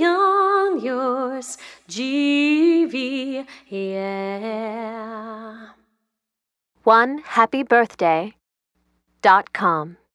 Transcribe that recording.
beyond yours, GV, yeah. One happy birthday dot com.